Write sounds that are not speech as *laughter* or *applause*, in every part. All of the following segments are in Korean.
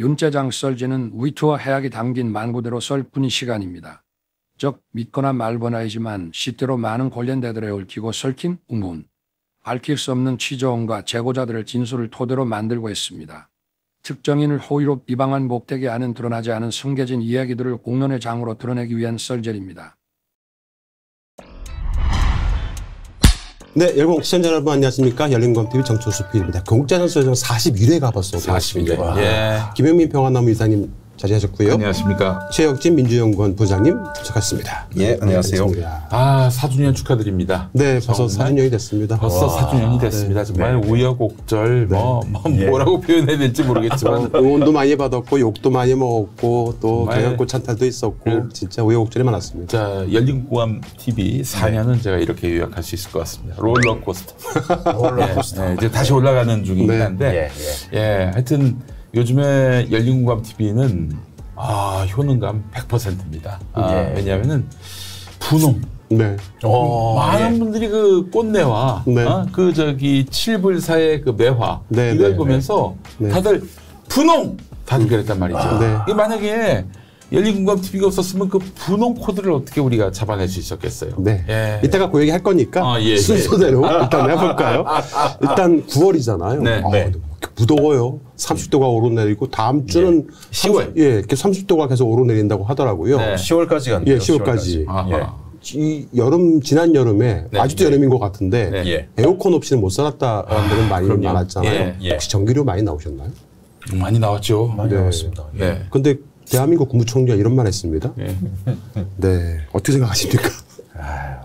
윤재장 썰지는 위트와 해악이 담긴 만구대로 썰뿐이 시간입니다. 즉 믿거나 말거나이지만 시대로 많은 관련대들에 얽히고 설킨 우문, 밝힐 수 없는 취조원과 제고자들의 진술을 토대로 만들고 있습니다. 특정인을 호의로 비방한 목적이 안은 드러나지 않은 숨겨진 이야기들을 공론의 장으로 드러내기 위한 썰절입니다. 네, 여러분 시청자 여러분 안녕하십니까? 열린검TV 정초수 PD입니다. 건국자 선수전 41회 가봤어요. 41회. 예. 김영민 평화나무 이사님 자리하셨고요. 안녕하십니까. 최혁진 민주연구원 부장님 도착하셨습니다. 예, 안녕하세요. 반갑습니다. 아, 4주년 축하드립니다. 네, 벌써 정말 4주년이 됐습니다. 벌써 와. 4주년이 됐습니다. 정말 우여곡절, 뭐, 뭐 예. 뭐라고 표현해야 될지 모르겠지만. 응원도 많이 받았고 욕도 많이 먹었고 또. 경연꽃 찬탈도 있었고 그- 진짜 우여곡절이 많았습니다. 자, 열린공감 TV 4년은 제가 이렇게 요약할 수 있을 것 같습니다. 롤러코스터. 롤러코스터. 예, 이제 다시 올라가는 중이긴 네. 한데. 예, 예, 하여튼 요즘에 열린공감 TV는 아, 효능감 100%입니다. 아, 예. 왜냐하면은 분홍. 네. 어, 많은 예. 분들이 그 꽃내와 네. 어? 그 저기 칠불사의 그 매화 네, 이걸 네, 보면서 네. 다들 분홍 다들 그랬단 말이죠. 네. 이 만약에 열린공감 TV가 없었으면 그 분홍 코드를 어떻게 우리가 잡아낼 수 있었겠어요. 네. 예. 이따가 그 얘기 할 거니까 아, 예, 예. 순서대로 일단 해볼까요? *laughs* 일단 9월이잖아요. 네, 아, 네. 무더워요. 30도가 오르내리고 다음 주는 10월. 예, 이렇게 30도가 계속 오르내린다고 하더라고요. 네. 10월까지 간대요. 예, 10월까지. 아하. 이 여름 지난 여름에 네. 아직도 여름인 것 같은데 네. 예. 에어컨 없이는 못 살았다라는 분은 많이 그럼요. 많았잖아요. 예, 예. 혹시 전기료 많이 나오셨나요? 많이 나왔죠. 많이 네. 나왔습니다. 예. 네. 근데 대한민국 국무총리가 이런 말 했습니다. 예. 네. 어떻게 생각하십니까? *laughs* 아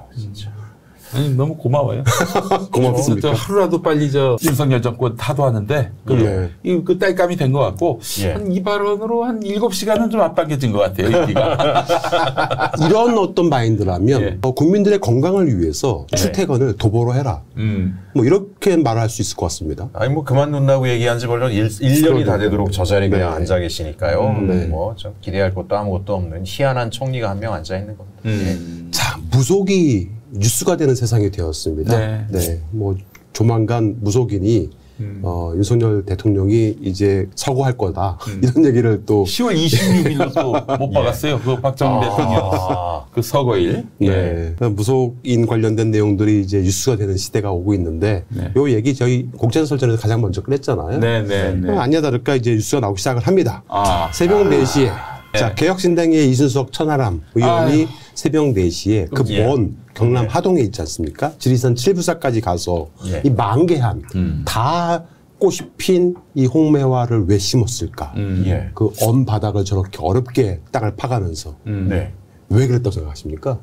니, 너무 고마워요. *laughs* 고맙습니다. 저 하루라도 빨리 저 윤석열 정권 타도하는데 네. 그 딸감이 된 것 같고 예. 한이 발언으로 한 7시간은 좀 압박해진 것 같아요. *laughs* 이런 어떤 마인드라면 예. 어, 국민들의 건강을 위해서 출퇴근을 도보로 해라. 음. 뭐 이렇게 말할 수 있을 것 같습니다. 아니 뭐 그만 둔다고 얘기한 지 벌써 1, 년이 다 되도록 저 자리에 그냥 네. 앉아 계시니까요. 음, 네. 뭐좀 기대할 것도 아무것도 없는 희한한 총리가 한 명 앉아 있는 겁니다. 음. 자, 무속이 뉴스가 되는 세상이 되었습니다. 네. 뭐 조만간 무속인이 음. 어, 윤석열 대통령이 이제 서거할 거다. *laughs* 이런 얘기를 또 10월 26일로 또 *laughs* 못 박았어요. 그 박정희 대통령 아, 그 서거일. 예. 네. 무속인 관련된 내용들이 이제 뉴스가 되는 시대가 오고 있는데 네. 요 얘기 저희 공채설전에서 가장 먼저 꺼냈잖아요. 네, 네, 네. 그럼 아니야 다를까 이제 뉴스가 나오기 시작을 합니다. 아, 새벽 4시에 네. 자 개혁신당의 이준석 천하람 의원이 아유. 새벽 4시에 그 예. 먼 경남 하동에 있지 않습니까? 지리산 칠부사까지 가서 예. 이 만개한 음. 다 꽃이 핀 이 홍매화를 왜 심었을까? 음. 예. 그언 바닥을 저렇게 어렵게 땅을 파가면서 음. 네. 왜 그랬다고 생각하십니까?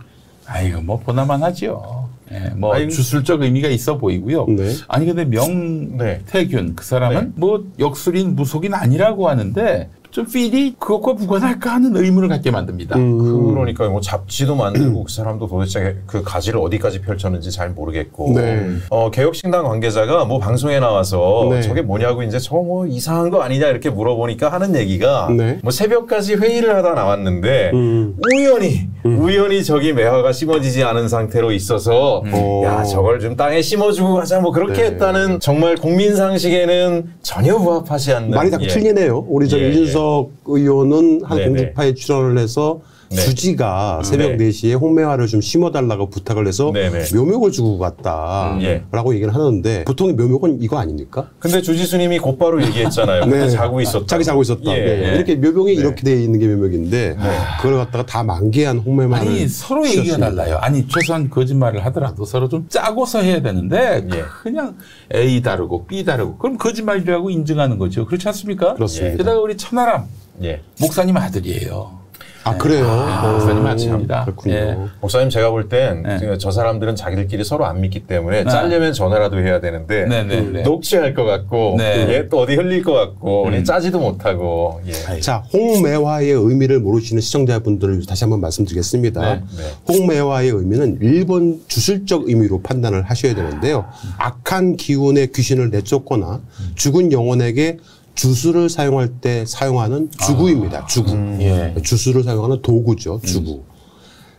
아이고 뭐 보나만 하죠. 예, 뭐 아이고. 주술적 의미가 있어 보이고요. 네. 아니 근데 네. 명태균 그 사람은 네. 뭐 역술인 무속인 아니라고 하는데 좀 필이 그것과 무관할까 하는 의문을 갖게 만듭니다. 음. 그러니까 뭐 잡지도 만들고 그 사람도 도대체 그 가지를 어디까지 펼쳤는지 잘 모르겠고 네. 어, 개혁신당 관계자가 뭐 방송에 나와서 네. 저게 뭐냐고 이제 저 뭐 이상한 거 아니냐 이렇게 물어보니까 하는 얘기가 네. 뭐 새벽까지 회의를 하다 나왔는데 음. 우연히 우연히 저기 매화가 심어지지 않은 상태로 있어서 어. 야 저걸 좀 땅에 심어주고 가자 뭐 그렇게 네. 했다는 정말 국민 상식에는 전혀 부합하지 않는 말이 자꾸 예. 틀리네요. 우리 저 예, 이준석 의원은 한 네, 공중파에 출연을 해서 네. 주지가 새벽 네. 4시에 홍매화를 좀 심어달라고 부탁을 해서 네, 네. 묘목을 주고 갔다라고 음, 예. 얘기를 하는데 보통 묘목은 이거 아닙니까? 근데 주지수님이 곧바로 얘기했잖아요. 그때 자고 있었다. 자기 자고 있었다. 예, 네. 예. 이렇게 묘목이 네. 이렇게 돼 있는 게 묘목인데 그걸 갖다가 다 만개한 홍매화를 아니 서로 얘기가. 달라요. 아니 최소한 거짓말을 하더라도 서로 좀 짜고서 해야 되는데 예. 그냥 A 다르고 B 다르고 그럼 거짓말이라고 인증하는 거죠. 그렇지 않습니까? 그렇습니다. 게다가 우리 천하람 예. 목사님 아들이에요. 아 그래요. 아, 어, 목사님 아들입니다. 그렇군요. 예. 목사님 제가 볼땐 네. 저 사람들은 자기들끼리 서로 안 믿기 때문에 네. 짜려면 전화라도 해야 되는데 네, 네, 네. 녹취할 것 같고 네. 예, 또 어디 흘릴 것 같고 음. 우리 짜지도 못하고 예. 자, 홍매화의 의미를 모르시는 시청자분들을 다시 한번 말씀드리겠습니다. 네, 네. 홍매화의 의미는 일본 주술적 의미로 판단을 하셔야 되는데요. 악한 기운의 귀신을 내쫓거나 죽은 영혼에게 주술을 사용할 때 사용하는 주구입니다. 주구. 예. 주술을 사용하는 도구죠. 주구.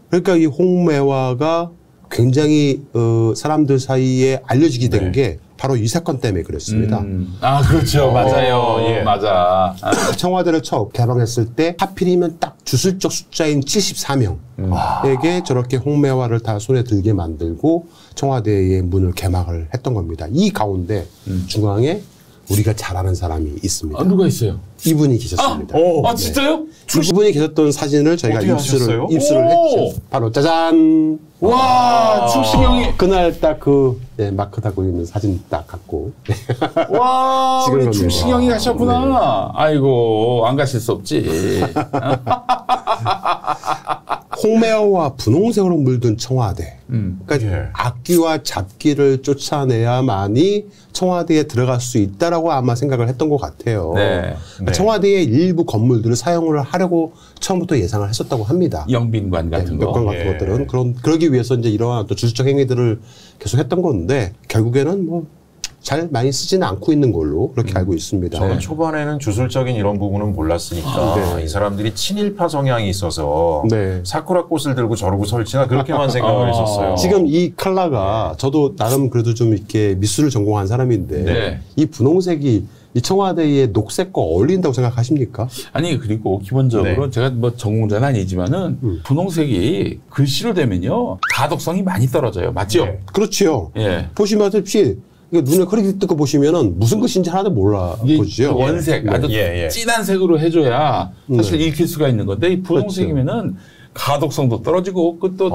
그러니까 이 홍매화가 굉장히 어, 사람들 사이에 알려지게 된게 바로 이 사건 때문에 그랬습니다. 음. 아 그렇죠 맞아요 예. 맞아 아, 청와대를 처음 개방했을 때 하필이면 딱 주술적 숫자인 74명에게 저렇게 홍매화를 다 손에 들게 만들고 청와대의 문을 개막을 했던 겁니다. 이 가운데 중앙에 우리가 잘 아는 사람이 있습니다. 아, 누가 있어요 이분이 계셨습니다. 오. 아 진짜요 이분이 계셨던 사진을 저희가 입수를 하셨어요? 입수를 오! 했죠. 바로 짜잔. 와 충신형이 그날 딱그 마크 달고 있는 사진 딱 갖고 *laughs* 와 우리. 충신형이 가셨구나 아이고 안 가실 수 없지 *laughs* 홍매화와 분홍색으로 물든 청와대. 음. 그러니까 예. 악기와 잡기를 쫓아내야만이 청와대에 들어갈 수 있다라고 아마 생각을 했던 것 같아요. 네. 네. 청와대의 일부 건물들을 사용을 하려고 처음부터 예상을 했었다고 합니다. 영빈관 같은 몇건거 같은 예. 것들은 그런 그러기 위해서 이제 이러한 또 주술적 행위들을 계속 했던 건데 결국에는 뭐잘 많이 쓰지는 않고 있는 걸로 그렇게 알고 있습니다. 저는 초반에는 주술적인 이런 부분은 몰랐으니까 네. 이 사람들이 친일파 성향이 있어서 네. 사쿠라 꽃을 들고 저러고 설치나 그렇게만 생각을 *laughs* 아. 했었어요. 지금 이 컬러가 저도 나름 그래도 좀 이렇게 미술을 전공한 사람인데 네. 이 분홍색이 이 청와대의 녹색과 어울린다고 생각하십니까? 아니 그리고 기본적으로 네. 제가 뭐 전공자는 아니지만은 음. 분홍색이 글씨로 되면요 가독성이 많이 떨어져요 맞죠? 네. 그렇지요. 예. 보시면다시피 이게 눈에 흐리게 뜨고 보시면은 무슨 글씨인지 하나도 몰라 보지요. 원색 아주 예, 예. 진한 색으로 해줘야 사실 네. 읽힐 수가 있는 건데 이 분홍색이면은 가독성도 떨어지고 끝도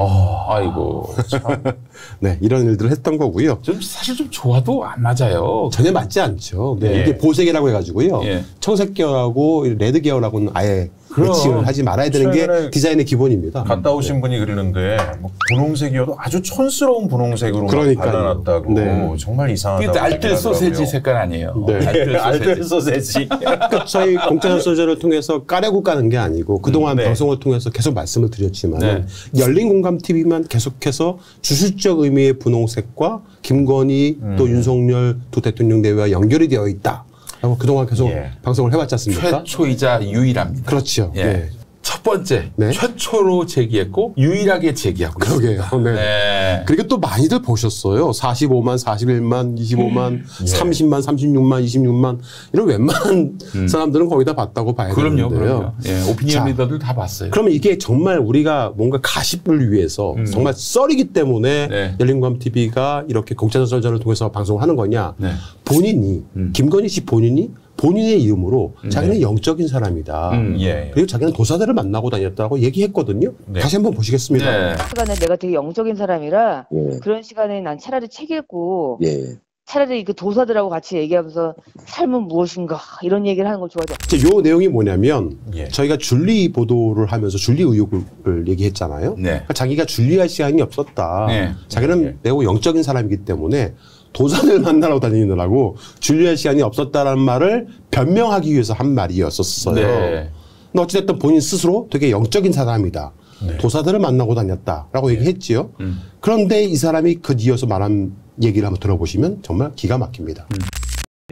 아이고 참. *laughs* 네, 이런 일들을 했던 거고요. 좀 사실 좀 좋아도 안 맞아요. 전혀 맞지 않죠. 네, 예. 이게 보색이라고 해가지고요. 예. 청색 계열하고 레드 계열하고는 아예. 매칭을 하지 말아야 되는 게 디자인의 기본입니다. 갔다 오신 분이 그러는데 뭐 분홍색이어도 아주 촌스러운 분홍색으로. 발라놨다고 네. 정말 이상하다고 알뜰 소세지. 색깔 아니에요. 네. 알뜰 *laughs* 알뜰 소세지. 소세지. 그러니까 저희 공짜전 소재를 통해서 까려고 까는 게 아니고 그동안 네. 방송을 통해서 계속 말씀을 드렸지만 네. 열린 공감 TV만 계속해서 주술적 의미의 분홍색과 김건희 음. 또 윤석열 두 대통령 대회와 연결이 되어 있다. 라고 그동안 계속 예. 방송을 해왔지 않습니까? 최초이자 유일합니다. 그렇죠. 예. 네. 첫 번째 네. 최초로 제기했고 유일하게 제기하고 그러게요. 네. 네. 그리고 또 많이들 보셨어요. 45만, 41만, 25만, 30만, 36만, 26만 이런 웬만한 사람들은 거의 다 봤다고 봐야 음. 그럼요, 되는데요. 그럼요. 예, 오피니언 자, 리더들 다 봤어요. 그러면 이게 정말 우리가 뭔가 가십을 위해서 정말 썰이기 때문에 음. 네. 열린광 TV가 이렇게 공짜 전 설전을 통해서 방송을 하는 거냐? 네. 본인이 음. 김건희 씨 본인이 본인의 이름으로 자기는 영적인 사람이다. 음. 예. 그리고 자기는 도사들을 만나고 다녔다고 얘기했거든요. 네. 다시 한번 보시겠습니다. 네. 시간에 내가 되게 영적인 사람이라 예, 그런 시간에 난 차라리 책 읽고 예. 차라리 그 도사들하고 같이 얘기하면서 삶은 무엇인가 이런 얘기를 하는 걸 좋아하죠. 이제 요 내용이 뭐냐면 예. 저희가 줄리 보도를 하면서 줄리 의혹을 얘기했잖아요. 네. 그러니까 자기가 줄리할 시간이 없었다. 네. 자기는 네. 매우 영적인 사람이기 때문에 도산을 만나러 다니느라고 줄리할 시간이 없었다라는 말을 변명하기 위해서 한 말이었었어요. 네. 근데 어찌됐든 본인 스스로 되게 영적인 사람이다. 네. 도사들을 만나고 다녔다라고 얘기했지요. 음. 그런데 이 사람이 그 이어서 말한 얘기를 한번 들어보시면 정말 기가 막힙니다.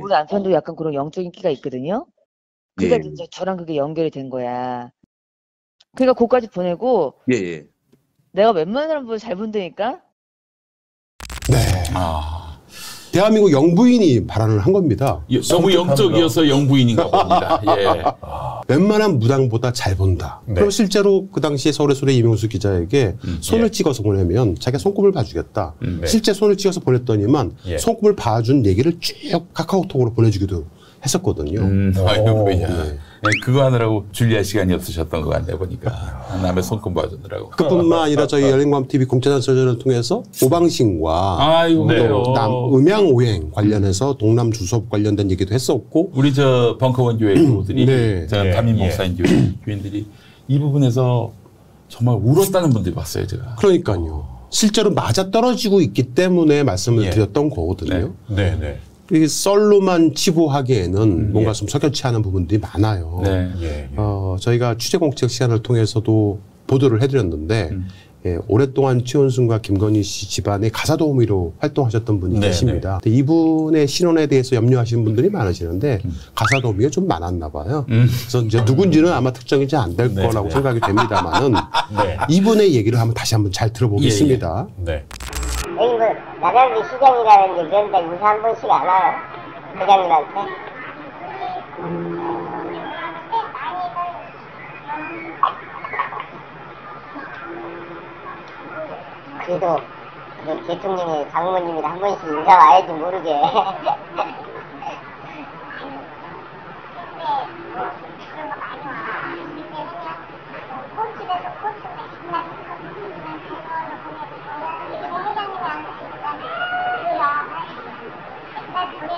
우리 남편도 약간 그런 영적인 끼가 있거든요. 그러니까 예. 이제 저랑 그게 연결이 된 거야. 그러니까 그까지 보내고 예, 예. 내가 웬만한 사람보다 잘 본다니까 네. 아, 대한민국 영부인이 발언을 한 겁니다. 여- 너무 영적이어서 영부인인가 봅니다. *laughs* 예. 웬만한 무당보다 잘 본다. 네. 그럼 실제로 그 당시에 서울의 소래 이명수 기자에게 손을 예. 찍어서 보내면 자기가 손꼽을 봐주겠다. 음, 네. 실제 손을 찍어서 보냈더니만 예. 손꼽을 봐준 얘기를 쭉 카카오톡으로 보내주기도 했었거든요. 음, 오, 아이고야. 네. 네, 그거 하느라고 줄리할 시간이 없으셨던 것 같네 보니까 남의 손금 봐주느라고. 그뿐만 아니라 저희 열린광 TV 공짜단 설전을 통해서 오방신과 아이고 네. 남 음양 오행 관련해서 동남 주섭 관련된 얘기도 했었고 우리 저 벙커원 교회 교우들이 네. 저 예, 담임 예. 목사인 교회 *clears throat* 교인들이 이 부분에서 정말 울었다는 분들이 봤어요 제가. 그러니까요. 실제로 맞아 떨어지고 있기 때문에 말씀을 예. 드렸던 거거든요. 네, 네. 이 썰로만 치부하기에는 음, 뭔가 예. 좀 석연치 않은 부분들이 많아요. 네. 예. 예. 어, 저희가 취재 공책 시간을 통해서도 보도를 해드렸는데 음. 예, 오랫동안 최원순과 김건희 씨 집안의 가사 도우미로 활동하셨던 분이 네, 계십니다. 근데 이분의 신원에 대해서 염려하시는 분들이 많으시는데 가사 도우미가 좀 많았나 봐요. 음. 그래서 이제 누군지는 아마 특정이 잘 안될 네, 거라고 네. 생각이 됩니다만은 네. 이분의 얘기를 한번 다시 한번 잘 들어보겠습니다. 네. A 가장비 시장이라는 게 그런데 인사 한 번씩 안 와요. 회장님한테. 그래도 그 대통령의 장모님이라 한 번씩 인사 와야지 모르게. *laughs* *laughs*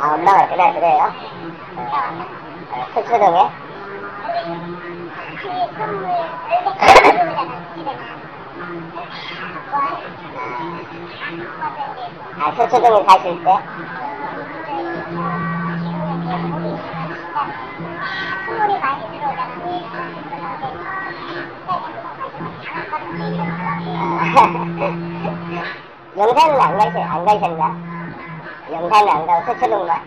아, 엄마가 그날 그래요? 어, 서초동에? 아, 서초동에 가실 때? *laughs* 영산은 안 가셨, 안 가셨나? 영산은 안 가고 서초동만?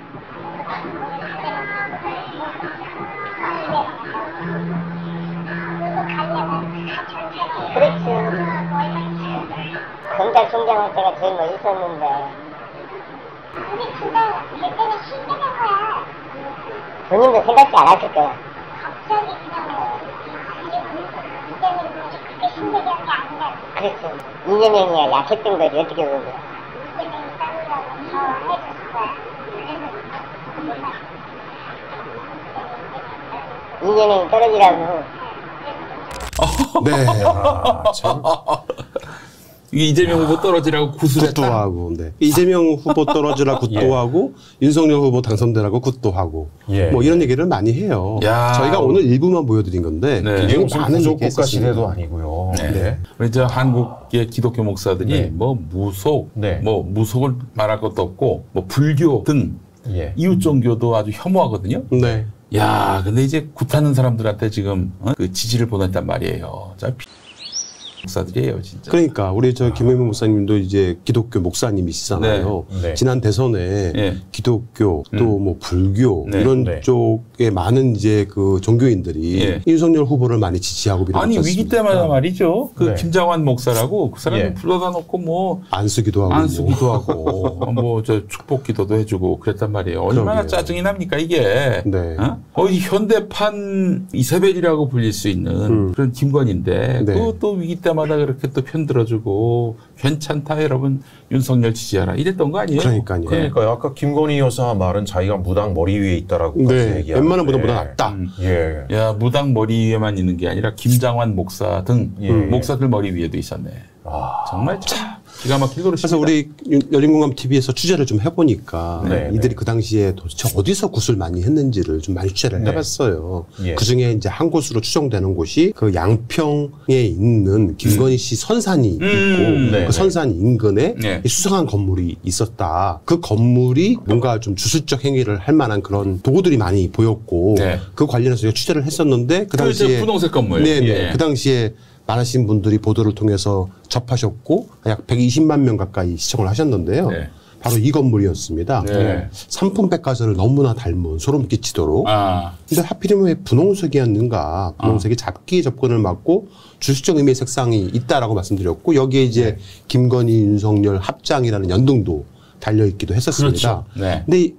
그렇지. 경찰 총장할 때가 제일 멋있었는데. 본인도 생각지 않았을 거야. 그렇지. 이재명이가 약했던 거지, 어떻게 보면. 이재명이 떨어지라고. 네. 아, 참. 이게 이재명 후보 떨어지라고 구술했다. 굿도하고, 네. 이재명 후보 떨어지라 굿도하고, *laughs* 윤석열 후보 당선되라고 굿도 하고, 예. 뭐 이런 얘기를 많이 해요. 야. 저희가 오늘 일부만 보여드린 건데, 네. 이게 무슨 많은 얘기가 시대도. 아니고요. 네. 네. 우리 저 한국의 기독교 목사들이 네. 뭐 무속, 네. 뭐 무속을 말할 것도 없고 뭐 불교 등 예. 이웃 종교도 아주 혐오하거든요. 네. 야, 근데 이제 굿하는 사람들한테 지금 어? 그 지지를 보냈단 말이에요. 자, 비- 목사들이에요, 진짜. 그러니까 우리 저 김영민 목사님도 이제 기독교 목사님이시잖아요. 네. 네. 지난 대선에 예. 기독교 또뭐 불교 네. 이런 네. 쪽에 많은 이제 그 종교인들이 예. 윤석열 후보를 많이 지지하고 아니. 위기 때마다 말이죠. 그 네. 김장환 목사라고 그 사람이 예. 불러다 놓고 뭐 안 쓰기도 하고 안수기도 *laughs* 하고 뭐 저 축복 기도도 해주고 그랬단 말이에요. 얼마나 그러게요. 짜증이 납니까 이게. 네. 어? 거의 현대판 이세벨이라고 불릴 수 있는 음. 그런 김건인데 네. 그것도 위기 때 마다 그렇게 또 편들어주고 괜찮다 여러분 윤석열 지지하라 이랬던 거 아니에요? 그러니까요. 그러니까요. 아까 김건희 여사 말은 자기가 무당 머리 위에 있다라고 네. 얘기하는데. 웬만한 보다 낫다. 음. 예. 야 무당 머리 위에만 있는 게 아니라 김장환 목사 등 예. 목사들 머리 위에도 있었네. 아, 정말 참 기가 막힐 노릇입니다. 그래서 우리 열린공감 TV에서 취재를 좀 해보니까 네, 이들이 그 당시에 도대체 어디서 굿을 많이 했는지를 좀 많이 취재를 네. 해봤어요. 예. 그 중에 이제 한 곳으로 추정되는 곳이 그 양평에 있는 김건희 씨 선산이 있고 음, 네, 네. 그 선산 인근에 네. 이 수상한 건물이 있었다. 그 건물이 뭔가 좀 주술적 행위를 할 만한 그런 도구들이 많이 보였고 네. 그 관련해서 취재를 했었는데 그그저 당시에 분홍색 건물. 네네. 예. 그 당시에 많으신 분들이 보도를 통해서 접하셨고 약 120만 명 가까이 시청을 하셨는데요. 네. 바로 이 건물이었습니다. 네. 삼풍백화점을 너무나 닮은 소름 끼치도록. 아, 근데 하필이면 왜 분홍색이었는가? 분홍색이 잡기 접근을 막고 주술적 의미의 색상이 있다라고 말씀드렸고 여기에 이제 네. 김건희, 윤석열 합장이라는 연등도 달려 있기도 했었습니다. 그렇죠. 네. 근데 이-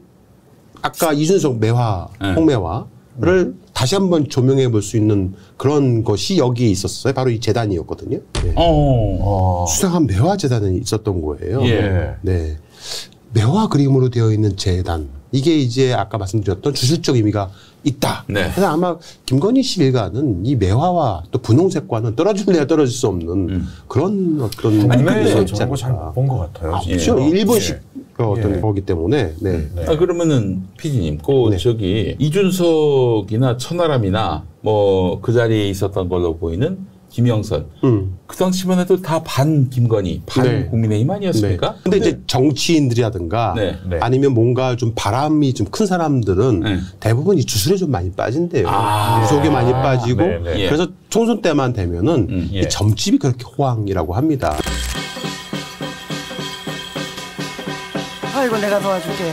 아까 이준석 매화, 네. 홍매화 를 다시 한번 조명해 볼 수 있는 그런 것이 여기에 있었어요. 바로 이 재단이었거든요. 네. 어, 어. 수상한 매화 재단이 있었던 거예요. 예. 네. 매화 그림으로 되어 있는 재단. 이게 이제 아까 말씀드렸던 주술적 의미가 있다. 네. 그래서 아마 김건희 씨 일가는 이 매화와 또 분홍색과는 떨어질래야 떨어질 수 없는 음. 그런 어떤 아니, 국내에서 근데 저런 거잘못본것 같아요. 아, 진짜. 그렇죠. 예. 일본식 어떤 예. 거기 때문에 네. 네. 아, 그러면은 피디님, 그 네. 저기 이준석이나 천하람이나 뭐 그 자리에 있었던 걸로 보이는 김영선 음. 그 당시만 해도 다 반 김건희, 반 네. 국민의힘 아니었습니까? 네. 근데 이제 정치인들이라든가 네. 네. 아니면 뭔가 좀 바람이 좀 큰 사람들은 네. 대부분 이 주술에 좀 많이 빠진대요. 아. 유속에 많이 빠지고 네, 네. 예. 그래서 총선 때만 되면은 음. 이 예. 점집이 그렇게 호황이라고 합니다. 아이고 내가 도와줄게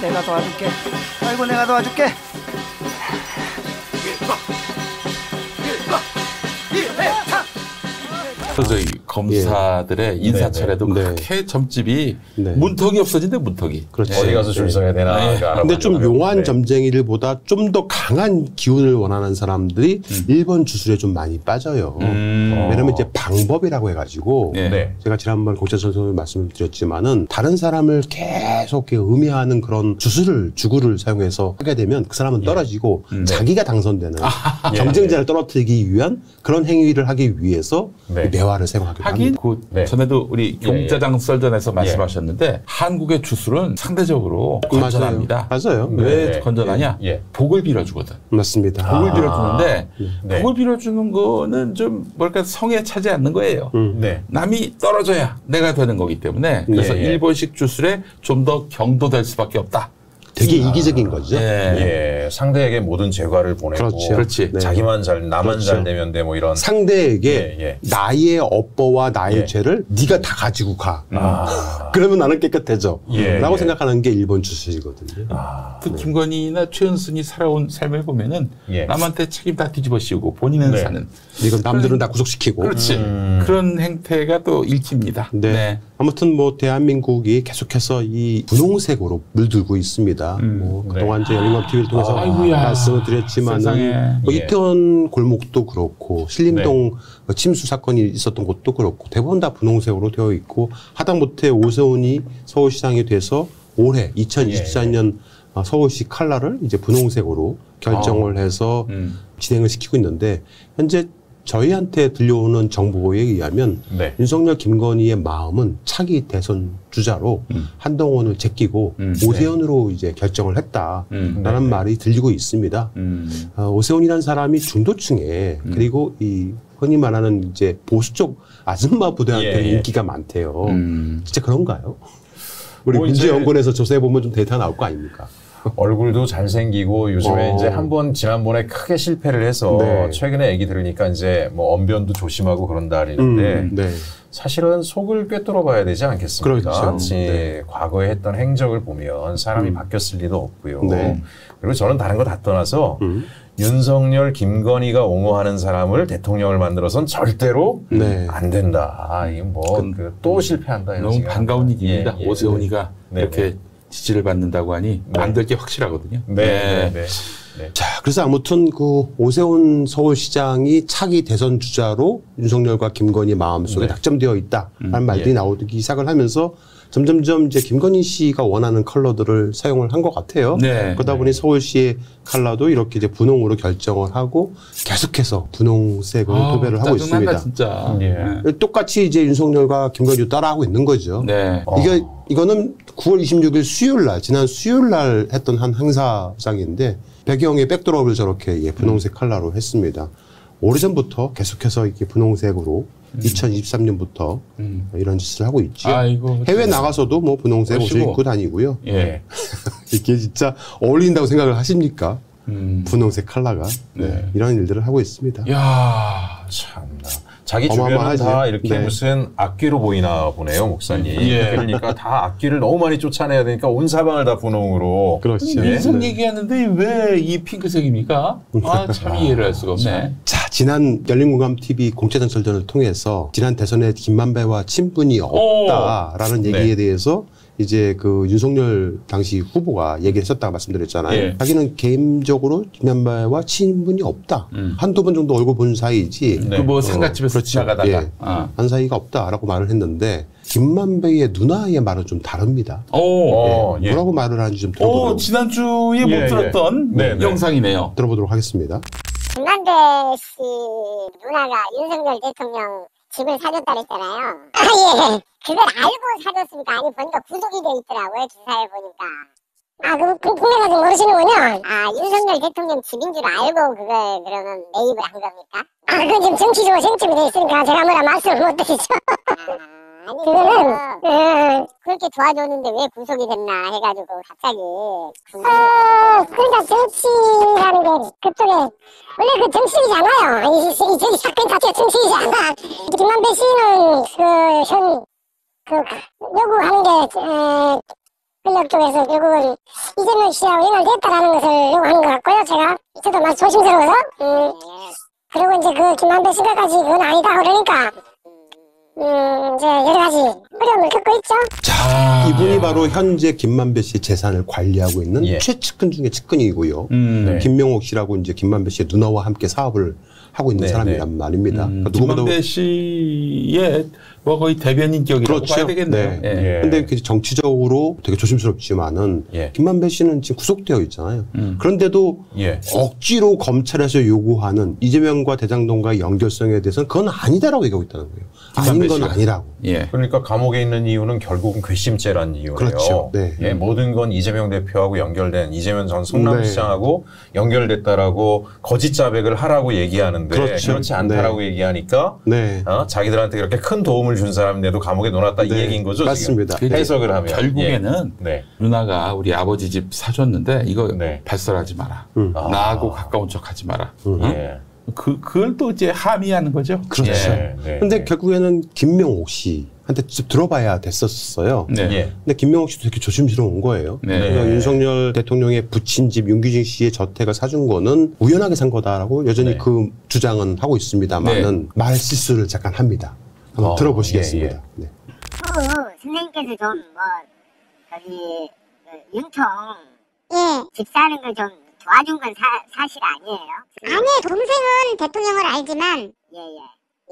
내가 도와줄게 아이고 내가 도와줄게 그래서 이 검사들의 인사철에도 네. 그렇게 점집이 네. 문턱이 없어진대 문턱이. 그렇지. 어디 가서 줄 서야 되나. 네. 그 근데 좀. 용한 네. 점쟁이들보다 좀 더 강한 기운을 원하는 사람들이 일 1번 주술에 좀 많이 빠져요. 음. 왜냐면 이제 방법이라고 해가지고 네. 네. 제가 지난번 공채선생님 말씀을 드렸지만은 다른 사람을 계속 이렇게 의미하는 그런 주술을 주구를 사용해서 하게 되면 그 사람은 떨어지고 음. 자기가 당선되는 *laughs* 예. 경쟁자를 떨어뜨리기 위한 그런 행위를 하기 위해서 네. 이 매화를 사용하기도 하긴 합니다. 그 네. 전에도 우리 예, 경자장 썰전에서 말씀하셨는데 한국의 주술은 상대적으로 건전합니다. 맞아요. 네, 왜 네. 건전하냐? 예, 예. 복을 빌어주거든. 맞습니다. 복을 아. 빌어주는데 네. 복을 빌어주는 거는 좀 뭐랄까 성에 차지 않는 거예요. 음. 네. 남이 떨어져야 내가 되는 거기 때문에 그래서 예, 예. 일본식 주술에 좀 더 경도될 수밖에 없다. 되게 이기적인 거죠. 예. 예. 상대에게 모든 재과를 보내고. 그렇죠. 그렇지. 네. 자기만 잘, 나만 그렇죠. 잘 되면 돼. 뭐 이런. 상대에게 예, 예. 나의 업보와 나의 예. 죄를 네가 다 가지고 가. 아. *laughs* 그러면 나는 깨끗해져. 예, 라고 예. 생각하는 게 일본 주술이거든요. 아. 그 김건희나 최은순이 살아온 삶을 보면은 예. 남한테 책임 다 뒤집어 씌우고 본인은 네. 사는 이건 남들은 다 구속시키고. 그렇지 음. 그런 행태가 또 일치입니다. 네. 아무튼 뭐 대한민국이 계속해서 이 분홍색으로 물들고 있습니다. 음, 뭐 네. 그동안 이제 열린감 TV를 통해서 아이고야. 말씀을. 드렸지만은 뭐 예. 이태원 골목도 그렇고 신림동 네. 침수 사건이 있었던 곳도 그렇고 대부분 다 분홍색으로 되어 있고 하다못해 오세훈이 서울시장이 돼서 올해 2024년 예. 서울시 칼라를 이제 분홍색으로 결정을 해서 음. 진행을 시키고 있는데 현재 저희한테 들려오는 정보에 의하면 네. 윤석열 김건희의 마음은 차기 대선 주자로 음. 한동훈을 제끼고 음, 오세훈으로 이제 결정을 했다라는 음. 네, 네. 말이 들리고 있습니다. 음. 어, 오세훈이라는 사람이 중도층에 그리고 이 흔히 말하는 이제 보수 쪽 아줌마 부대한테 예, 예. 인기가 많대요. 음. 진짜 그런가요? 우리 뭐 민주연구원에서 조사해 보면 좀 데이터가 나올 거 아닙니까? 얼굴도 잘생기고 요즘에 어. 이제 한 번 지난번에 크게 실패를 해서 네. 최근에 얘기 들으니까 이제 뭐 언변도 조심하고 그런다 그러는데 음, 네. 사실은 속을 꿰뚫어 봐야 되지 않겠습니까? 그렇죠. 예, 네. 과거에 했던 행적을 보면 사람이 음. 바뀌었을 리도 없고요. 네. 그리고 저는 다른 거 다 떠나서 음. 윤석열, 김건희가 옹호하는 사람을 대통령을 만들어선 절대로 네. 안 된다. 아, 이건 그건 뭐또 실패한다. 이런 너무. 반가운 일입니다. 예, 예. 오세훈이가 네, 이렇게 지지를 받는다고 하니 네. 안될 게 확실하거든요. 네, 네, 네. 네. 자, 그래서 아무튼 그 오세훈 서울시장이 차기 대선 주자로 윤석열과 김건희 마음속에 네. 낙점되어 있다라는 음, 말들이 예. 나오기 시작을 하면서 점점점 이제 김건희 씨가 원하는 컬러들을 사용을 한 것 같아요. 네. 그러다 보니 서울시의 컬러도 이렇게 이제 분홍으로 결정을 하고 계속해서 분홍색으로 아, 도배를 하고 있습니다. 진짜. 예. 똑같이 이제 윤석열과 김건희도 따라하고 있는 거죠. 네. 어. 이게 이거는 9월 26일 수요일 날 지난 수요일 날 했던 한 행사장인데 배경에 백드롭을 저렇게 예, 분홍색 컬러로 했습니다. 오래전부터 계속해서 이렇게 분홍색으로 2023년부터 음. 이런 짓을 하고 있죠. 아이고. 해외 나가서도 뭐 분홍색 옷을. 입고 다니고요. 예. *laughs* 이게 진짜 어울린다고 생각을 하십니까? 음. 분홍색 컬러가 네, 네. 이런 일들을 하고 있습니다. 야. 참나. 자기 주변은. 다 이렇게 네. 무슨 악귀로 보이나 보네요, 목사님. 예. 그러니까 다 악귀를 너무 많이 쫓아내야 되니까 온 사방을 다 분홍으로. 그렇죠. 민선 네. 얘기하는데 왜 이 핑크색입니까? 아, 참 이해를 할 수가 없네. 자, 지난 열린공감 TV 공채전 설전을 통해서 지난 대선에 김만배와 친분이 없다라는 네. 얘기에 대해서 이제 그 윤석열 당시 후보가 얘기했었다고 말씀드렸잖아요. 예. 자기는 개인적으로 김만배와 친분이 없다. 음. 한두 번 정도 얼굴 본 사이지. 네. 그뭐 어, 상가집에서 그렇죠. 지나가다가. 예. 아. 한 사이가 없다라고 말을 했는데 김만배의 누나의 말은 좀 다릅니다. 오. 어, 예. 예. 뭐라고 말을 하는지 좀 들어보도록, 오, 지난주에 예, 못 예. 들었던 네, 네. 영상이네요. 들어보도록 하겠습니다. 김만배 씨 누나가 윤석열 대통령 집을 사줬다 그랬잖아요. *laughs* 아, 예. 그걸 알고 사줬습니까? 아니, 보니까 구속이 돼 있더라고요, 기사에 보니까. 아, 그, 그, 국내가 좀 모르시는군요. 아, 윤석열 대통령 집인 줄 알고 그걸 그러면 매입을 한 겁니까? 아, 그건 지금 정치적으로 쟁점이 돼 있으니까 제가 뭐라 말씀을 못 드리죠. *laughs* 아, 아니, 그거는, 예. 그렇게 도와줬는데 왜 구속이 됐나 해가지고 갑자기. 아, 그러니까 정치라는 게 그쪽에 원래 그 정치이잖아요. 이, 이, 이 사건 자체가 정치이잖아. 김만배 씨는 그, 현, 그, 요구하는 게, 에, 권력 쪽에서 결국은 이재명 씨하고 연결됐다라는 것을 요구하는 것 같고요, 제가. 저도 막 조심스러워서. 음, 그리고 이제 그 김만배 씨가까지 그건 아니다 그러니까, 음, 이제 여러 가지 어려움을 겪고 있죠. 자, 이분이 바로 현재 김만배 씨 재산을 관리하고 있는 예. 최측근 중에 측근이고요. 음, 네. 김명옥 씨라고 이제 김만배 씨의 누나와 함께 사업을 하고 있는 네, 사람이란 말입니다. 음, 그러니까 누구보다 김만배 씨의 뭐 거의 대변인격이라고 그렇죠. 봐야 되겠네요. 네. 예. 예. 근데 그 정치적으로 되게 조심스럽지만은 예. 김만배 씨는 지금 구속되어 있잖아요. 음. 그런데도 예. 억지로 검찰에서 요구하는 이재명과 대장동과의 연결성에 대해서는 그건 아니다라고 얘기하고 있다는 거예요. 아닌 건. 아니라고. 예. 그러니까 감옥에 있는 이유는 결국은 괘씸죄란 이유네요. 그렇죠. 네. 예, 모든 건 이재명 대표하고 연결된 이재명 전 성남시장하고 네. 연결됐다라고 거짓 자백을 하라고 얘기하는데 그렇죠. 그렇지 않다라고 얘기하니까 네. 어? 자기들한테 그렇게 큰 도움을 준 사람인데도 감옥에 넣어놨다 이 네, 얘기인 거죠. 맞습니다. 지금? 해석을 하면 결국에는 예. 네. 누나가 우리 아버지 집 사줬는데 이거 네. 발설하지 마라. 음. 아. 나하고 가까운 척 하지 마라. 음. 어? 예. 그 그걸 또 이제 함의하는 거죠. 그렇죠. 예. 네. 근데 네. 결국에는 김명옥 씨 한테 직접 들어봐야 됐었어요. 네. 예. 근데 김명옥 씨도 되게 조심스러운 거예요. 네. 그러니까 윤석열 대통령의 부친 집 윤기진 씨의 저택을 사준 거는 우연하게 산 거다라고 여전히 네. 그 주장은 하고 있습니다만은 말 실수를 잠깐 합니다. 한번 어, 들어보시겠습니다. 예, 네. 어, 선생님께서 좀 뭐 저기 그 윤통 집 사는 걸 좀 도와준 건 사, 실 아니에요? 아니 동생은 대통령을 알지만 예예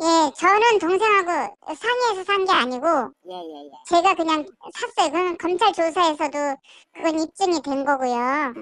예 저는 동생하고 상의해서 산 게 아니고 예예 예. 제가 그냥 샀어요. 그건 검찰 조사에서도 그건 입증이 된 거고요.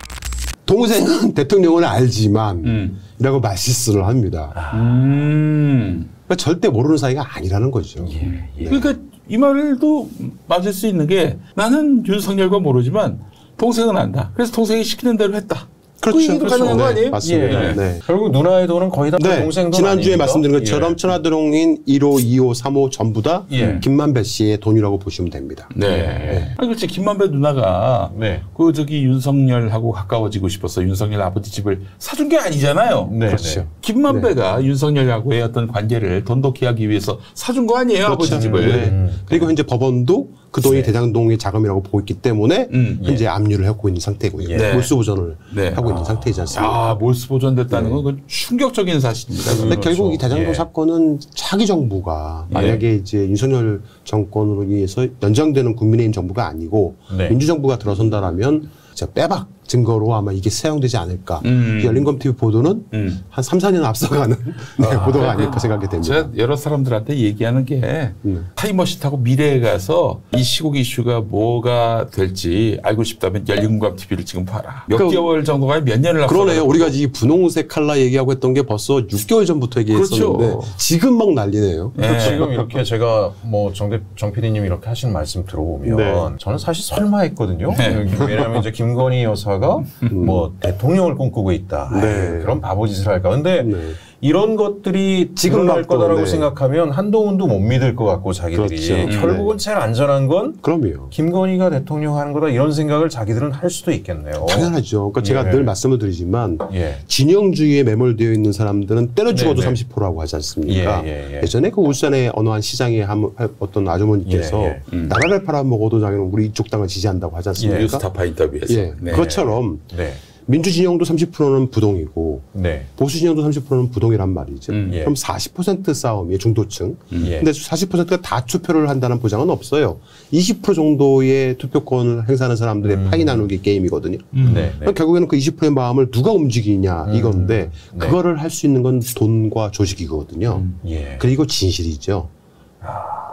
동생은 *laughs* 대통령을 알지만 음. 이라고 말 실수를 합니다. 음. 그러니까 절대 모르는 사이가 아니라는 거죠. 예. 예. 그러니까 이 말도 맞을 수 있는 게 나는 윤석열과 모르지만 동생은 안다. 그래서 동생이 시키는 대로 했다. 그 얘기도 가능한 거 네, 아니에요? 맞습니다. 예. 네. 결국 누나의 돈은 거의 다 네, 동생 돈 지난주에 아닙니까? 말씀드린 것처럼 예. 천하드롱인 1호, 2호, 3호 전부 다 예. 김만배 씨의 돈이라고 보시면 됩니다. 네. 아니 그렇지 김만배 누나가 네. 그 저기 윤석열하고 가까워지고 싶어서 윤석열 아버지 집을 사준 게 아니잖아요. 네. 그렇죠. 네. 김만배가 윤석열하고의 어떤 관계를 돈독히 하기 위해서 사준 거 아니에요 아버지 그렇죠. 집을. 네. 음. 그리고 현재 법원도 그 돈이 네. 대장동의 자금이라고 보고 있기 때문에 음. 현재 압류를 하고 있는 상태고요. 네. 몰수 보전을 네. 하고 있는 상태이지 않습니까? 아 몰수 보존됐다는 건 그건 충격적인 사실입니다. 근데 그렇죠. 결국 이 대장동 예. 사건은 차기 정부가 예. 만약에 이제 윤석열 정권으로 인해서 연장되는 국민의힘 정부가 아니고 네. 민주정부가 들어선다라면 진짜 빼박 증거로 아마 이게 사용되지 않을까. 음. 이 열린검 TV 보도는 음. 한 3, 4년 앞서가는 *laughs* 네, 보도가 아닐까 생각이 됩니다. 제가 여러 사람들한테 얘기하는 게 음. 타임머신 타고 미래에 가서 이 시국 이슈가 뭐가 될지 알고 싶다면 열린공감 TV를 지금 봐라. 몇 그- 개월 정도가 몇 년을 앞서 그러네요. 우리가 이 분홍색 칼라 얘기하고 했던 게 벌써 6개월 전부터 얘기했었는데 그렇죠. 지금 막 난리네요. 예. 지금 이렇게 제가 뭐 정대 정 PD님 이렇게 하신 말씀 들어보면 네. 저는 사실 설마 했거든요. 네. 왜냐하면 이제 김건희 여사 가 뭐 대통령을 꿈꾸고 있다. 네. 그런 바보짓을 할까. 근데 네. 이런 것들이 지금 또, 거다라고 네. 생각하면 한동훈도 못 믿을 것 같고 자기들이 그렇죠. 결국은 제일 안전한 건 그럼요. 김건희가 대통령 하는 거다 이런 생각을 자기들은 할 수도 있겠네요. 당연하죠. 그러니까 제가 예. 늘 말씀을 드리지만 예. 진영주의에 매몰되어 있는 사람들은 때려 죽어도 네, 네. 30%라고 하지 않습니까? 예, 예, 예. 전에그 울산의 어느 한 시장의 한 어떤 아주머니께서 예, 예. 음. 나라를 팔아먹어도 자기는 우리 이쪽 당을 지지한다고 하지 않습니까? 뉴스타파 인터뷰에서. 예. 네. 그것처럼 네. 민주진영도 30%는 부동이고 네. 보수진영도 30%는 부동이란 말이죠. 음. 예. 그럼 40% 싸움이에요, 중도층. 예. 근데 40%가 다 투표를 한다는 보장은 없어요. 20% 정도의 투표권을 행사하는 사람들의 음. 파이 나누기 게임이거든요. 음. 네. 네. 결국에는 그 20%의 마음을 누가 움직이냐 음. 이건데 네. 그거를 할 수 있는 건 돈과 조직이거든요. 예. 그리고 진실이죠.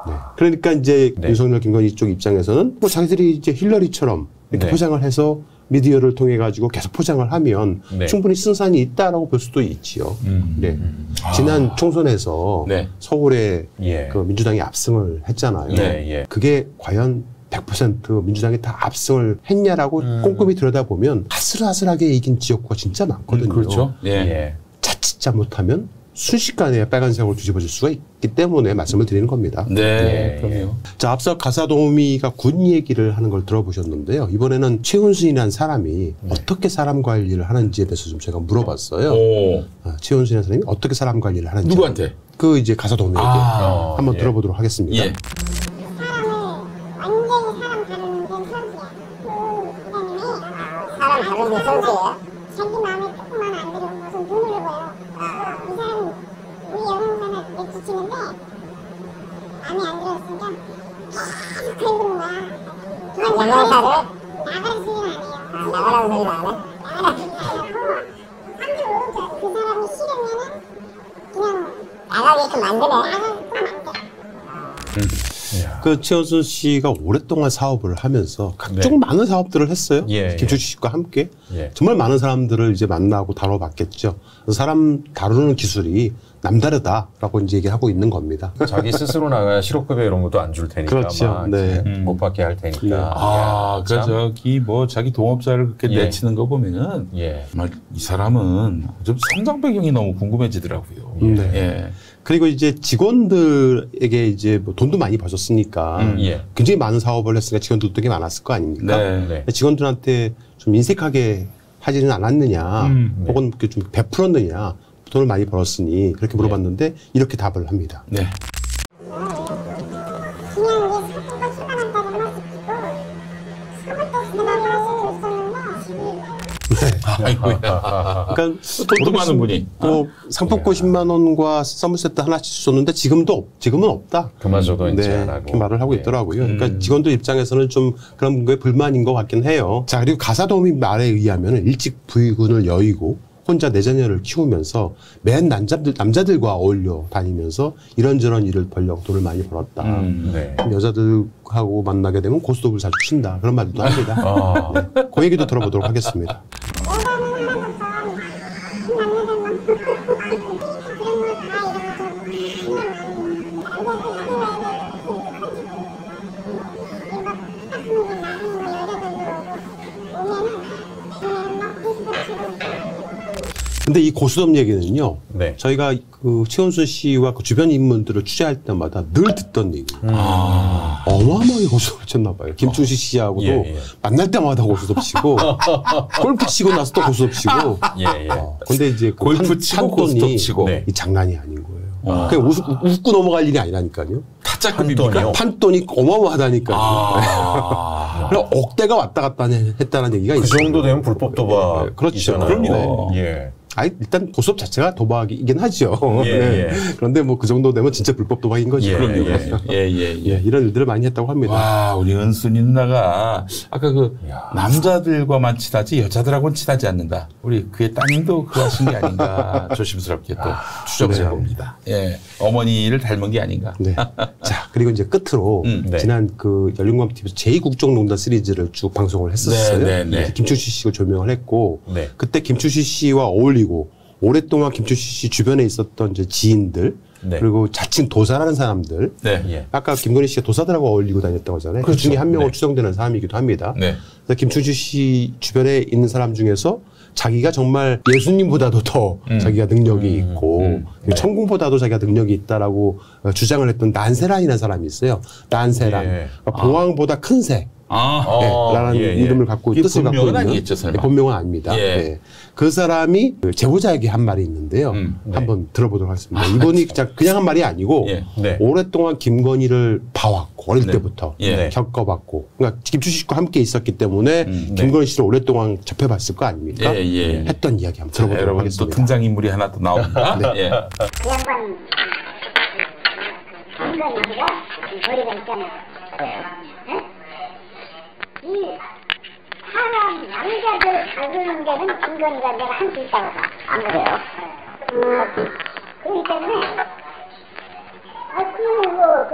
네. 그러니까 이제 네. 윤석열 김건희 쪽 입장에서는 뭐 자기들이 이제 힐러리처럼 이렇게 네. 포장을 해서 미디어를 통해 가지고 계속 포장을 하면 네. 충분히 승산이 있다라고 볼 수도 있지요. 음. 네. 지난 총선에서 네. 서울에 예. 그 민주당이 압승을 했잖아요. 네, 예. 그게 과연 100% 민주당이 다 압승을 했냐라고 음. 꼼꼼히 들여다보면 아슬아슬하게 이긴 지역구가 진짜 많거든요. 그렇죠. 예. 예. 자칫 잘못하면 순식간에 빨간색으로 뒤집어질 수가 있기 때문에 말씀을 드리는 겁니다. 네. 예, 그럼요. 자, 앞서 가사도우미가 군 얘기를 하는 걸 들어보셨는데요. 이번에는 최훈순이라는 사람이 어떻게 사람 관리를 하는지에 대해서 좀 제가 물어봤어요. 오. 아, 최훈순이라는 사람이 어떻게 사람 관리를 하는지. 누구한테? 그 이제 가사도우미에게 아. 한번 예. 들어보도록 하겠습니다. 예. 사람 사람 다루는 게 선수예요? 자기 마음에 조금만 안 들으면 무슨 눈을 보여. 이 사람 우리 내쫓이는데 마음에 안 들었으니까 계속 그러는 거야. 아, 영양사를? 나가는 소리는 안 해요. 아, 나가라는 소리를 안 해? 나가는 소리는 안 하고 상주 오른쪽 그 사람이 싫으면은 그냥 나가게끔 만드네. 나가게끔 만들어. 그 최원순 씨가 오랫동안 사업을 하면서 각종 네. 많은 사업들을 했어요. 예, 김철수 씨과 함께 예. 정말 많은 사람들을 이제 만나고 다뤄봤겠죠. 사람 다루는 기술이 남다르다라고 이제 얘기하고 있는 겁니다. 자기 스스로 나가야 실업급여 이런 것도 안 줄 테니까 그렇죠. 막 네. 이제 못 받게 할 테니까. 네. 아, 야, 그 참. 저기 뭐 자기 동업자를 그렇게 예. 내치는 거 보면은 예. 정말 이 사람은 좀 성장 배경이 너무 궁금해지더라고요. 네. 예. 그리고 이제 직원들에게 이제 뭐 돈도 많이 버셨으니까 음, 예. 굉장히 많은 사업을 했으니까 직원들도 되게 많았을 거 아닙니까? 네. 네. 직원들한테 좀 인색하게 하지는 않았느냐, 음, 네. 혹은 그좀 베풀었느냐, 돈을 많이 벌었으니 그렇게 물어봤는데 이렇게 답을 합니다. 네. 이제 아이고야. 그러니까 돈도 많은 분이. 뭐 상품권 10만 원과 선물 세트 하나씩 줬는데 지금도 없, 지금은 없다. 그마저도 이제 네, 안 하고. 이렇게 말을 하고 네. 있더라고요. 음. 그러니까 직원들 입장에서는 좀 그런 거에 불만인 것 같긴 해요. 자, 그리고 가사 도우미 말에 의하면 일찍 부위군을 여의고 혼자 내 자녀를 키우면서 맨 남자들, 남자들과 어울려 다니면서 이런저런 일을 벌려 돈을 많이 벌었다. 음. 네. 여자들하고 만나게 되면 고스톱을 자주 친다. 그런 말도 합니다. 아, 그 얘기도 들어보도록 하겠습니다. *laughs* 근데 이 고스톱 얘기는요. 네. 저희가 그 최원순 씨와 그 주변 인물들을 취재할 때마다 늘 듣던 얘기. 아. 어마어마하게 고스톱을 쳤나 봐요. 김충식 씨하고도 예, 예. 만날 때마다 고스톱 치고 *laughs* 골프 치고 나서 또 고스톱 치고. 예, 예. 어, 근데 이제 그 골프 판- 치고 고스톱 치고. 네. 이 장난이 아닌 거예요. 아. 그냥 웃, 웃고 넘어갈 일이 아니라니까요. 타짜급입니까? 판돈이 어마어마하다니까요. 아. *laughs* 그럼 억대가 왔다 갔다 했다는 얘기가 그 있어요. 정도 되면 불법 도박이잖아요. 그렇죠. 그럼요. 예. 아니, 일단 고스톱 자체가 도박이긴 하죠. 예, *laughs* 예. 그런데 뭐 그 정도 되면 진짜 불법 도박인 거죠. 예, 그럼요. 예. 예, 예, 예. *laughs* 예, 이런 일들을 많이 했다고 합니다. 와, 우리 은순이 누나가 아까 그 남자들과만 친하지 여자들하고는 친하지 않는다. 우리 그의 따님도 그러신 게 아닌가 *laughs* 조심스럽게 또 추정해 네. 봅니다. 예, 어머니를 닮은 게 아닌가. 네. 자, 그리고 이제 끝으로 음, 네. 지난 그 열린광 TV 제2국정농단 시리즈를 쭉 방송을 했었어요. 네, 네, 네. 김충식 씨가 조명을 했고 네. 그때 김충식 씨와 어울리 고 오랫동안 김충식 씨 주변에 있었던 이제 지인들 네. 그리고 자칭 도사라는 사람들 네, 예. 아까 김건희 씨가 도사들하고 어울리고 다녔다고 하잖아요. 그 그렇죠. 중에 한 명으로 네. 추정되는 사람이기도 합니다. 네. 그래서 김충식 씨 주변에 있는 사람 중에서 자기가 정말 예수님보다도 더 음. 자기가 능력이 있고 음. 네. 천궁보다도 자기가 능력이 있다라고 어, 주장을 했던 난세란이라는 사람이 있어요. 난세란. 예. 그러니까 보왕보다 큰 새. 아, 어, 네, 라는 예, 예. 이름을 갖고 그게 뜻을 갖고 본명은 있는 아니겠죠, 설마? 네, 본명은 아닙니다. 예. 네. 그 사람이 그 제보자에게 한 말이 있는데요. 음, 네. 한번 들어보도록 하겠습니다. 이분이 그냥, 그냥 한 말이 아니고 예. 네. 오랫동안 김건희를 봐왔고 어릴 네. 때부터 예. 겪어봤고 그러니까 김추식 씨과 함께 있었기 때문에 음, 네. 김건희 씨를 오랫동안 접해봤을 거 아닙니까? 예, 예. 했던 이야기 한번 자, 들어보도록 여러분 또 하겠습니다. 등장 인물이 하나 또 나옵니다. *laughs* 네. 김건희 씨가 머리가 있잖아. 응? 이 사람 남자들 다루는 데는 김건희가 내가 할 수 있다고 봐. 안 그래요? 음, 그렇기 때문에 아, 그, 뭐, 그,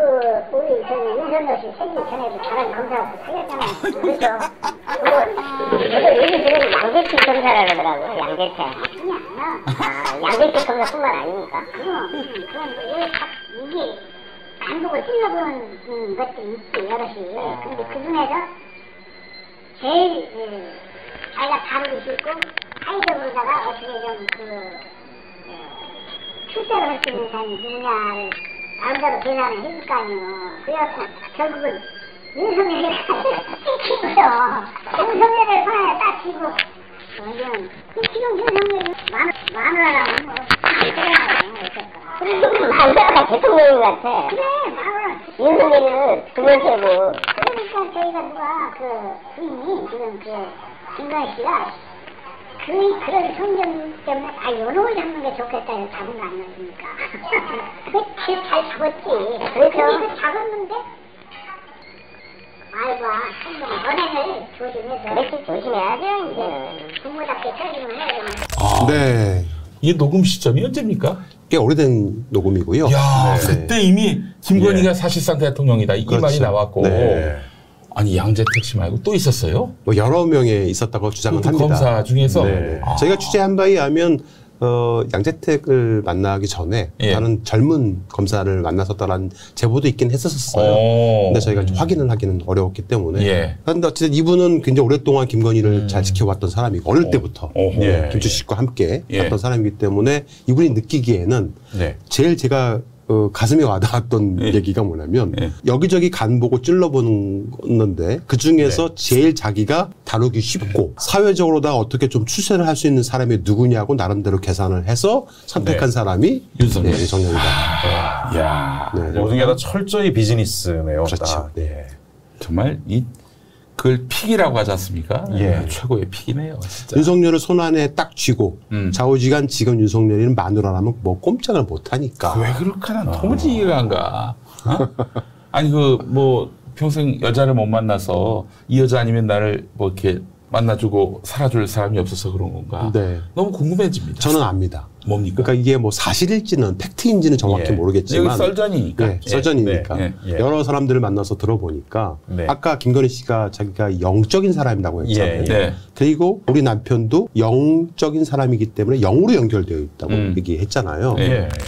우리 저기 윤석열 씨 생기 전에도 다른 검사하고 살렸잖아요. 그렇죠? 그리고 저도 얘기 들으면 양재택 검사라 그러더라고요. 양재택. 아, 양재택 검사뿐만 아니니까. 그럼, 그럼 이게 다- 이게 단독을 찔러보는 음, 것들이 있지, 여럿이. 근데 그 중에서 제일 그, 자기가 다루기 쉽고 사회적으로다가 어떻게 좀그 출세를 할 수 있는 사람이 누구냐를 나름대로 계산을 해줄 거 아니에요. 그래서 결국은 윤석열이 찍히고요. 윤석열을 하나에 딱 치고 완전 지금 마누라라면 뭐 그래 마누라가 대통령인 것 같아. 그래 마누라. 윤석열이는 두 번째고. 그러니까 저희가 누가 그 부인이 지금 그 씨가 그, 그런 성경 때문에, 아, 요놈을 잡는 게 좋겠다 잡은 거 아니었습니까? 그게 잘 잡았지. 그렇죠. 근데 그 잡았는데, 아이고, 언행을 조심해서. 그렇지, 조심해야죠, 이제. 부모답게 처리를 해야죠. 아, 네. 이게 녹음 시점이 언제입니까? 꽤 오래된 녹음이고요. 야, 네. 그때 이미 김건희가 사실상 대통령이다 이 그렇죠. 말이 나왔고 네. 아니 양재택 씨 말고 또 있었어요? 뭐 여러 명의 있었다고 주장은 그 합니다. 검사 중에서 네. 아. 저희가 취재한 바에 의하면 어, 양재택을 만나기 전에 예. 다른 젊은 검사를 만났었다라는 제보도 있긴 했었어요. 어. 근데 저희가 좀 확인을 하기는 어려웠기 때문에. 예. 그런데 어쨌든 이분은 굉장히 오랫동안 김건희를 잘 지켜왔던 사람이고 어릴 때부터 어허. 예. 김주식과 함께 예. 했던 사람이기 때문에 이분이 느끼기에는 네. 제일 제가 어, 가슴에 와닿았던 예. 얘기가 뭐냐면 예. 여기저기 간 보고 찔러보는데 그 중에서 네. 제일 자기가 다루기 쉽고 사회적으로 다 어떻게 좀 추세를 할 수 있는 사람이 누구냐고 나름대로 계산을 해서 선택한 네. 사람이 윤석열. 네, 윤석열이다. 야 네. 모든 게 다 철저히 비즈니스네요. 그렇죠. 딱. 예. 정말 이 그걸 픽이라고 하지 않습니까? 예. 최고의 픽이네요, 진짜. 윤석열을 손안에 딱 쥐고 음. 좌우지간 지금 윤석열이는 마누라라면 뭐 꼼짝을 못하니까. 왜 그렇게 난 도무지 이해가 안 가. 어? *laughs* 아니 그 뭐 평생 여자를 못 만나서 이 여자 아니면 나를 뭐 이렇게 만나주고 살아줄 사람이 없어서 그런 건가? 네. 너무 궁금해집니다. 저는 압니다. 뭡니까? 그러니까 이게 뭐 사실일지는 팩트인지는 정확히 예. 모르겠지만 여기 썰전이니까. 네, 서전이니까 네, 네, 예. 여러 사람들을 만나서 들어보니까 네. 아까 김건희 씨가 자기가 영적인 사람이라고 했잖아요. 예, 네. 그리고 우리 남편도 영적인 사람이기 때문에 영으로 연결되어 있다고 음. 얘기했잖아요.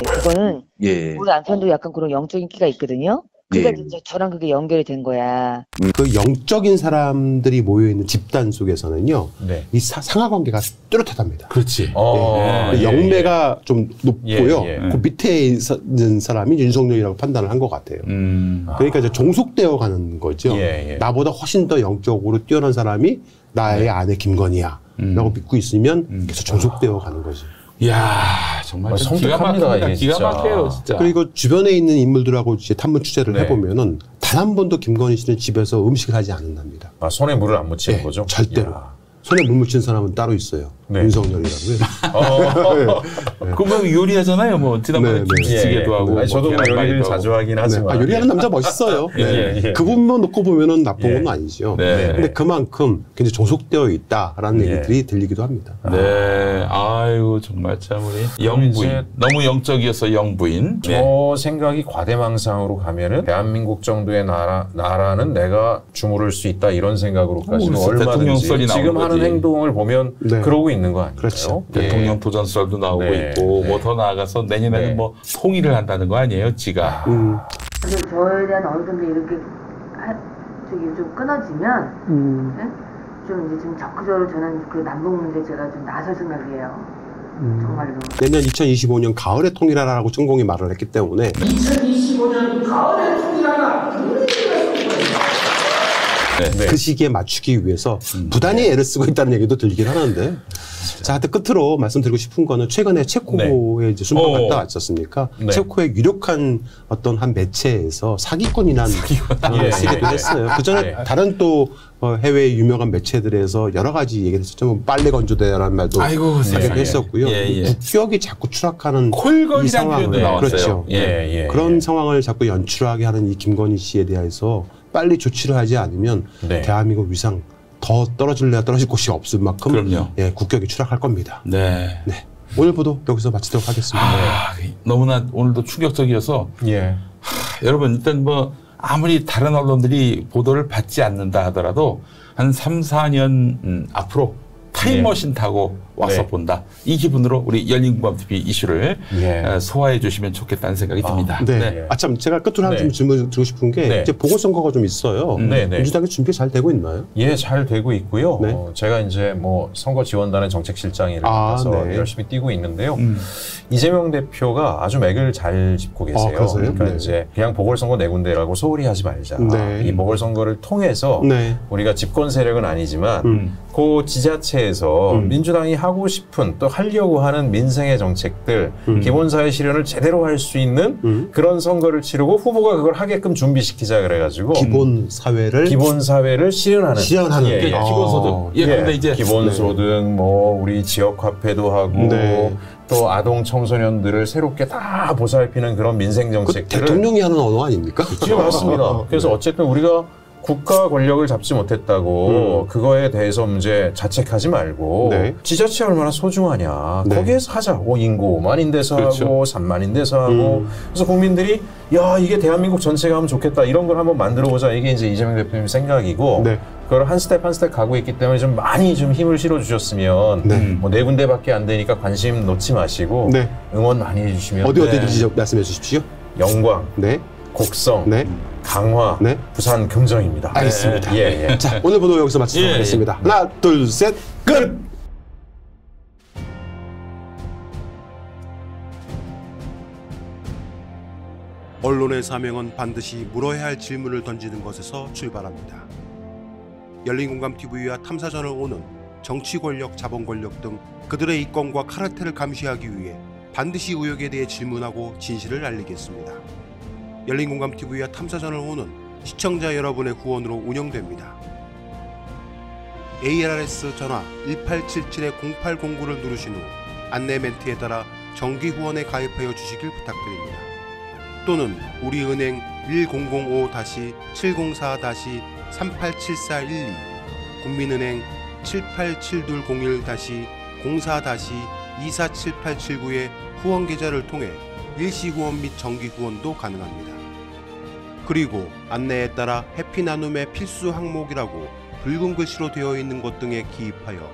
그거는 예. 우리 남편도 약간 그런 영적인 끼가 있거든요. 그러니까 예. 이제 저랑 그게 연결이 된 거야. 그 영적인 사람들이 모여 있는 집단 속에서는요, 네. 이 사- 상하 관계가 뚜렷하답니다. 그렇지. 어, 그 예, 영매가 좀 높고요. 예, 예. 그 밑에 있는 사람이 윤석열이라고 판단을 한 것 같아요. 음. 그러니까 이제 종속되어 가는 거죠. 예, 예. 나보다 훨씬 더 영적으로 뛰어난 사람이 나의 아내 김건희야. 음. 라고 믿고 있으면 음. 계속 종속되어 가는 거죠. 이야 정말 아, 좀 기가 섬뜩합니다, 막힙니다. 이게 기가. 막혀요 진짜. 그리고 주변에 있는 인물들하고 이제 탐문 취재를 네. 해보면은 단 한 번도 김건희 씨는 집에서 음식을 하지 않는답니다. 아, 손에 물을 안 묻히는 네, 거죠? 절대로. 이야. 손에 물 묻힌 사람은 따로 있어요. 네. 윤석열이라고요. 어. 그뭐 요리하잖아요. 뭐 지난번에 네, 네. 김치찌개도 하고. 아니, 저도 뭐 요리를 하고. 자주 하긴 네. 하지만. 아, 요리하는 남자 멋있어요. *laughs* 예, 네. 예. 그분만 놓고 보면은 나쁜 예. 건 아니죠. 네. 근데 그만큼 굉장히 종속되어 있다라는 예. 얘기들이 들리기도 합니다. 네, 아이고 정말 참 우리 영부인 너무 영적이어서 영부인. 저 네. 생각이 과대망상으로 가면은 대한민국 정도의 나라 나라는 내가 주무를 수 있다 이런 생각으로까지는 대통령 얼마든지 지금 하는 거지. 행동을 보면 네. 그러고 있는 거 아닌가요? 그렇죠. 예. 대통령 도전설도 나오고 네, 있고 네. 뭐더 나아가서 내년에는 네. 뭐 통일을 한다는 거 아니에요, 지가. 음, 근데 저에 대한 어느 정도 이렇게 하, 저기 좀 끊어지면 음, 네? 좀 이제 좀 적극적으로 저는 그 남북 문제 제가 좀 나설 생각이에요. 음. 정말로. 내년 2025년 가을에 통일하라고 천공이 말을 했기 때문에 2025년 가을에 통일하라. 네. 그 시기에 맞추기 위해서 부단히 애를 쓰고 있다는 얘기도 들리긴 하는데. 자, 하여튼 끝으로 말씀드리고 싶은 거는 최근에 체코에 이제 순방 어. 갔다 왔었습니까? 네. 체코의 유력한 어떤 한 매체에서 사기꾼이라는 단어를 예, 쓰기도 예, 했어요. 그 전에 네. 다른 또 어, 해외 유명한 매체들에서 여러 가지 얘기를 했었죠. 뭐 빨래 건조대라는 말도 하기도. 했었고요. 예, 예. 국격이 자꾸 추락하는 이 상황을. 그렇죠. 예. 예, 예, 그런 예. 상황을 자꾸 연출하게 하는 이 김건희 씨에 대해서 빨리 조치를 하지 않으면 네. 대한민국 위상 더 떨어질래야 떨어질 곳이 없을 만큼 그럼요. 예, 국격이 추락할 겁니다. 네. 네. 오늘 보도 여기서 마치도록 하겠습니다. 아, 너무나 오늘도 충격적이어서 예. 하, 여러분 일단 뭐 아무리 다른 언론들이 보도를 받지 않는다 하더라도 한 3, 4년 음, 앞으로 타임머신 타고 와서 네. 본다. 이 기분으로 우리 열린공감TV 이슈를 예. 어, 소화해 주시면 좋겠다는 생각이 듭니다. 네. 네. 아, 참, 제가 끝으로 네. 한좀 질문 드리고 싶은 게, 네. 이제 보궐선거가 좀 있어요. 네, 네. 민주당의 준비 잘 되고 있나요? 예, 잘 되고 있고요. 네. 어, 제가 이제 뭐 선거 지원단의 정책실장을 아, 맡아서 네. 열심히 뛰고 있는데요. 음. 이재명 대표가 아주 맥을 잘 짚고 계세요. 아? 그러니까 네. 이제 그냥 보궐선거 네 군데라고 소홀히 하지 말자. 네. 이 보궐선거를 통해서 네. 우리가 집권 세력은 아니지만 음. 그 지자체에서 음. 민주당이 하고 싶은 또 하려고 하는 민생의 정책들, 음. 기본사회 실현을 제대로 할 수 있는 음. 그런 선거를 치르고 후보가 그걸 하게끔 준비시키자 그래가지고 기본 사회를 기본 사회를 실현하는 실현하는 예, 예. 아. 기본소득. 예, 예, 그런데 이제 기본소득, 뭐 우리 지역 화폐도 하고 네. 또 아동 청소년들을 새롭게 다 보살피는 그런 민생 그 정책들을 대통령이 하는 언어 아닙니까? 예, 맞습니다. *laughs* 그래서 어쨌든 우리가 국가 권력을 잡지 못했다고 음. 그거에 대해서 이제 자책하지 말고 네. 지자체 얼마나 소중하냐 네. 거기에서 하자 오 인구 5만인 데서 그렇죠. 하고 3만인 데서 하고 음. 그래서 국민들이 야 이게 대한민국 전체가 하면 좋겠다 이런 걸 한번 만들어 보자 이게 이제 이재명 대표님 생각이고 네. 그걸 한 스텝 한 스텝 가고 있기 때문에 좀 많이 좀 힘을 실어 주셨으면 네. 뭐네 군데밖에 안 되니까 관심 놓지 마시고 네. 응원 많이 해주시면 어디 네. 어디인지 좀 말씀해 주십시오. 영광 네. 곡성 네. 강화, 네. 부산 금정입니다. 알겠습니다. 예, 예. 자, 오늘 보도 여기서 마치도록 예, 예. 하겠습니다. 하나, 둘, 셋, 끝! 언론의 사명은 반드시 물어야 할 질문을 던지는 것에서 출발합니다. 열린공감TV와 탐사전을 오는 정치 권력, 자본 권력 등 그들의 이권과 카르텔을 감시하기 위해 반드시 의혹에 대해 질문하고 진실을 알리겠습니다. 열린공감TV와 탐사전을 오는 시청자 여러분의 후원으로 운영됩니다. ARS 전화 1877-0809를 누르신 후 안내 멘트에 따라 정기 후원에 가입하여 주시길 부탁드립니다. 또는 우리은행 1045-704-387412 국민은행 787201-04-247879의 후원 계좌를 통해 일시 후원 및 정기 후원도 가능합니다. 그리고 안내에 따라 해피 나눔의 필수 항목이라고 붉은 글씨로 되어 있는 것 등에 기입하여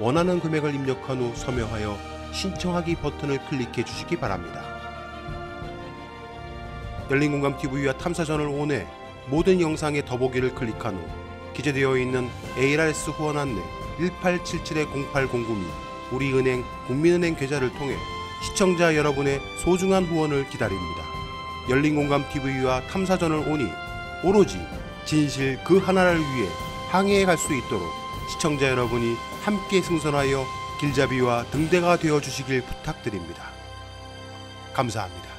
원하는 금액을 입력한 후 서명하여 신청하기 버튼을 클릭해 주시기 바랍니다. 열린공감TV와 탐사전을 온해 모든 영상의 더보기를 클릭한 후 기재되어 있는 ARS 후원 안내 1877-0809및 우리은행 국민은행 계좌를 통해 시청자 여러분의 소중한 후원을 기다립니다. 열린공감TV와 탐사전을 오니 오로지 진실 그 하나를 위해 항해해 갈 수 있도록 시청자 여러분이 함께 승선하여 길잡이와 등대가 되어 주시길 부탁드립니다. 감사합니다.